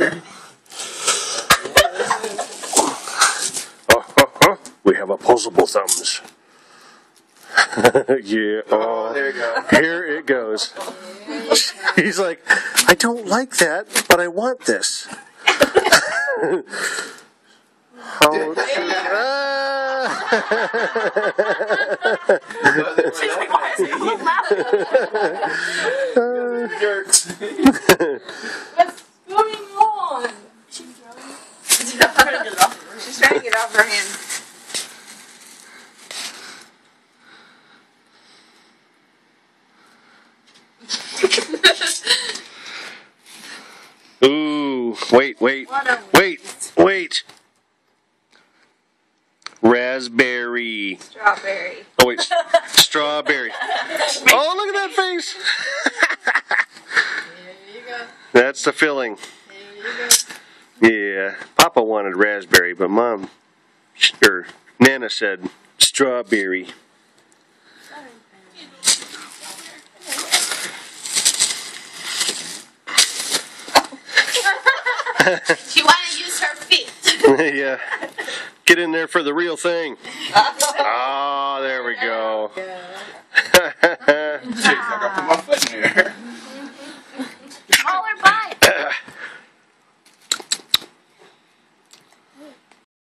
oh, oh, oh. We have opposable thumbs. yeah. Oh, there you go. here it goes. He's like, I don't like that, but I want this. oh, Dirt. Trying to get off her hand. Ooh, wait, wait, wait, wait. Raspberry. strawberry. Oh wait, strawberry. Oh, look at that face. There you go. That's the filling. Yeah, Papa wanted raspberry, but Mom or Nana said strawberry. she wanted to use her feet. yeah. Get in there for the real thing. Oh, there we go.